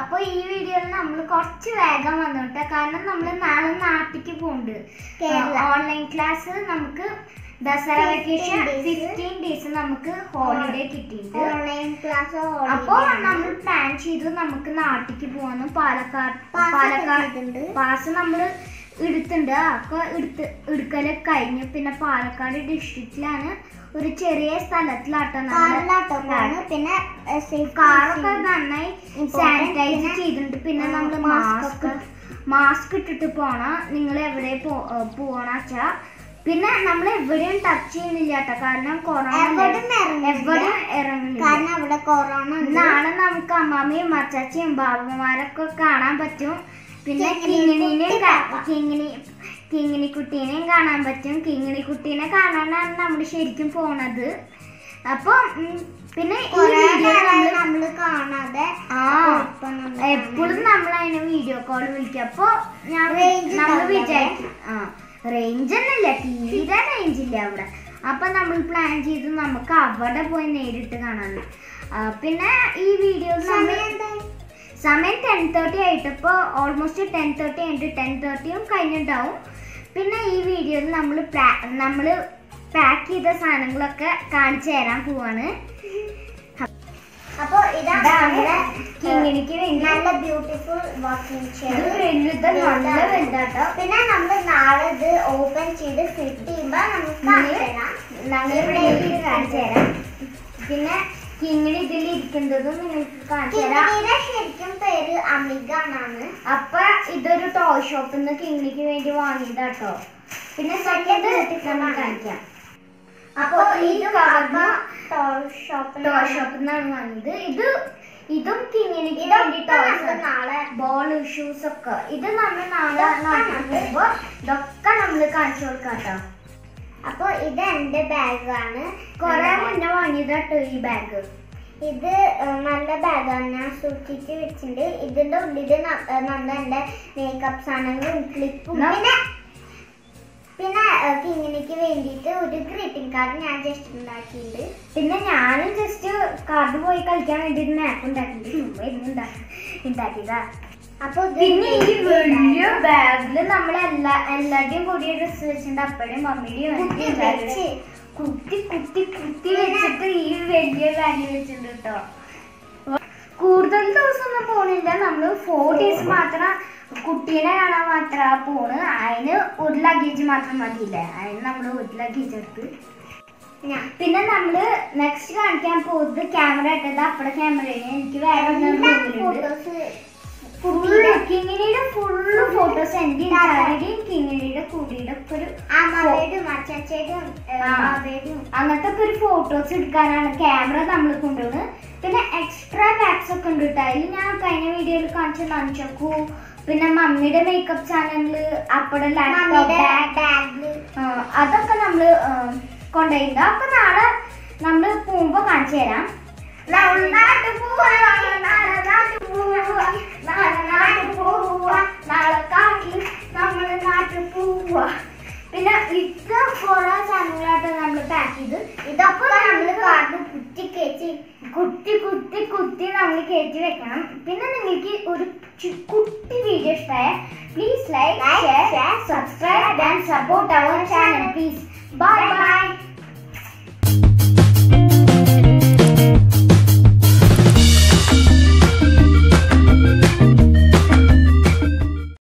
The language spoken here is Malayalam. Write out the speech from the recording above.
അപ്പോൾ ഈ വീഡിയോയിൽ നമ്മൾ കുറച്ച് വേഗം വന്നോട്ടെ കാരണം നമ്മൾ നാളെ നാട്ടിലേക്ക് പോകുന്നുണ്ട് കേരള. ഓൺലൈൻ ക്ലാസ് നമുക്ക് ദസറ 15 വെക്കേഷൻ ഫിഫ്റ്റീൻ ഡേയ്സ് നമുക്ക് ഹോളിഡേ കിട്ടിയിട്ടുണ്ട്. ഓൺലൈൻ ക്ലാസ് അപ്പോൾ നമ്മൾ പ്ലാൻ ചെയ്തു നമുക്ക് നാട്ടിക്ക് പോകാനും പാലക്കാട് പാലക്കാട്. പാസ് നമ്മൾ എടുത്തുണ്ട് അപ്പോൾ എടുത്ത് എടുക്കലൊക്കെ കഴിഞ്ഞു. പിന്നെ പാലക്കാട് ഡിസ്ട്രിക്റ്റിലാണ് ഒരു ചെറിയ സ്ഥലത്തിലാട്ടം പിന്നെ കാറൊക്കെ നന്നായി. സാനിറ്റൈസ് ചെയ്തിട്ടുണ്ട്. പിന്നെ നമ്മൾ മാസ്ക് മാസ്ക് ഇട്ടിട്ട് പോണ. നിങ്ങൾ എവിടെ പോണാച്ചാ? പിന്നെ നമ്മൾ എവിടെയും ടച്ച് ചെയ്യുന്നില്ല കേട്ടോ. കാരണം കൊറോണ എവിടെയും ഇറങ്ങുന്നില്ല. കാരണം അവിടെ കൊറോണ. നാളെ നമുക്ക് അമ്മാമ്മയും മച്ചാച്ചിയും ബാബുമാരൊക്കെ കാണാൻ പറ്റും. പിന്നെ കിങ്ങിണി കിങ്ങിണിനെയും. കിങ്ങിണി കുട്ടീനെയും കാണാൻ പറ്റും. കിങ്ങിണി കുട്ടീനെ കാണാനാണ് നമ്മൾ ശരിക്കും പോണത്. അപ്പൊ പിന്നെ നമ്മൾ കാണാതെ. എപ്പോഴും നമ്മൾ അതിനെ വീഡിയോ കോൾ വിളിക്കും. അപ്പൊ ഞാൻ നമ്മൾ വിചാരിക്കും. ആ. റേഞ്ച് ഒന്നുമില്ല തീരെ റേഞ്ച് ഇല്ല അവിടെ. അപ്പൊ നമ്മൾ പ്ലാൻ ചെയ്തു നമുക്ക് അവിടെ പോയി നേരിട്ട് കാണാൻ. പിന്നെ ഈ വീഡിയോ സമയം സമയം ടെൻ തേർട്ടി ആയിട്ട് ഇപ്പോൾ ഓൾമോസ്റ്റ് ടെൻ തേർട്ടി ആയിട്ട് ടെൻ തേർട്ടിയും കഴിഞ്ഞിട്ടുണ്ടാവും. പിന്നെ ഈ വീഡിയോയിൽ നമ്മൾ നമ്മൾ പാക്ക് ചെയ്ത സാധനങ്ങളൊക്കെ കാണിച്ചു തരാൻ പോവാണ്. അപ്പോൾ ഇതാണ് നല്ല ബ്യൂട്ടിഫുൾ വാക്കിംഗ് ഇത് ചെയർ നല്ല വലുതാട്ടോ പിന്നെ നമ്മൾ നാളെ ഇത് ഓപ്പൺ ചെയ്ത് ഫിറ്റ് ചെയ്യുമ്പോൾ നമുക്ക് കാണിച്ചു തരാം. ഞങ്ങളിവിടെ കാണിച്ചു തരാം. പിന്നെ കിങ്ങിണി ഇതിൽ ഇരിക്കുന്നതും നിങ്ങൾക്ക് കാണിച്ചു ശരിക്കും പേര് അമിക എന്നാണ് അപ്പൊ ഇതൊരു ടോയ് ഷോപ്പിൽ നിന്ന് കിങ്ങിണിക്ക് വേണ്ടി വാങ്ങിയതാട്ടോ. പിന്നെ സെക്കൻഡ് നമ്മൾ കാണിക്കാം. അപ്പൊ ഈ ഇത് ടോയ് ഷോപ്പിൽ ടോയ് ഷോപ്പിൽ നിന്നാണ് വാങ്ങിയത്. ഇത് ഇതും തിങ്ങിനിക്ക് നാളെ ബോൾ ഇഷ്യൂസ് ഒക്കെ. ഇത് നമ്മൾ നാളെ നമ്മൾ ഇതൊക്കെ നമ്മൾ കാണിച്ചു കൊടുക്കാട്ടോ അപ്പൊ ഇത് എന്റെ ബാഗാണ് കൊറേ മുന്നേ വാങ്ങിയതാട്ടോ ഈ ബാഗ് ഇത് നല്ല ബാഗാണ് ഞാൻ സൂക്ഷിച്ച് വെച്ചിട്ടുണ്ട്. ഇതിന്റെ ഉള്ളിൽ നല്ല എന്റെ മേക്കപ്പ് സാധനങ്ങളും ക്ലിപ്പും പിന്നെ പിന്നെ ഏഹ്, കിങ്ങിണിക്ക് വേണ്ടിയിട്ട് ഒരു ഗ്രീറ്റിംഗ് കാർഡ് ഞാൻ ജസ്റ്റ് ഉണ്ടാക്കിയിട്ടുണ്ട്. പിന്നെ ഞാനും ജസ്റ്റ് കാർഡ് പോയി കളിക്കാൻ വേണ്ടി ഒരു മാപ്പ് ഉണ്ടാക്കിയിട്ടുണ്ട് ഇരുന്ന് ഉണ്ടാക്കി ഉണ്ടാക്കിയതാ അപ്പൊ പിന്നെ ഈ വലിയ ബാഗിൽ നമ്മൾ എല്ലാ എല്ലാരുടെയും കൂടി ഡ്രസ്സ് വെച്ചിട്ടുണ്ട്. അപ്പഴും മമ്മിയുടെയും കുത്തി. കുത്തി കുത്തി വെച്ചിട്ട് ഈ വലിയ ബാഗിൽ വെച്ചിട്ടുണ്ട് കേട്ടോ കൂടുതൽ ദിവസം ഒന്നും പോണില്ല. നമ്മൾ ഫോർ ഡേയ്സ് മാത്രം കുട്ടീനെ കാണാൻ മാത്രം പോണ്. അതിന് ഒരു ലഗേജ് മാത്രം മതിയില്ലേ? അതിന് നമ്മൾ ഒരു ലഗേജ് എടുത്ത്. പിന്നെ നമ്മൾ നെക്സ്റ്റ് കാണിക്കാൻ പോകുന്നത് ക്യാമറ ഇട്ടത്. അപ്പടെ ക്യാമറ എനിക്ക് വേറെ ഫുള്ള് കിങ്ങിണിയുടെ ഫുള്ള് ഫോട്ടോസ് എന്റെ ഇൻസ്റ്റാഗ്രാമിന്റെയും കിങ്ങിണിയുടെ കുടിയുടെ ഒക്കെ ഒരു അങ്ങനത്തെ ഒക്കെ ഒരു ഫോട്ടോസ് എടുക്കാനാണ് ക്യാമറ നമ്മൾ കൊണ്ടുപോകുന്നത് പിന്നെ എക്സ്ട്രാ ബാഗ്സ് ഒക്കെ ഉണ്ട് കേട്ടോ അതിൽ ഞാൻ കഴിഞ്ഞ വീഡിയോയിൽ കാണിച്ച നഞ്ചക്കു പിന്നെ മമ്മിയുടെ മേക്കപ്പ് ചാനലിൽ അപ്പടെ അതൊക്കെ നമ്മൾ കൊണ്ടുപോയിട്ടുണ്ട് അപ്പൊ നാളെ നമ്മൾ പോകുമ്പോ കാണിച്ചു തരാം. പിന്നെ ഇത് കുറെ ചാനലായിട്ട് നമ്മൾ പാക്ക് ചെയ്ത്. ഇതൊക്കെ കുത്തി കുത്തി കുത്തി നമ്മൾ കയറ്റി വെക്കണം പിന്നെ നിങ്ങൾക്ക് ഒരു ചു- കുട്ടി വീഡിയോ ഇഷ്ടമായ please like Like, share share, subscribe and support our channel please bye bye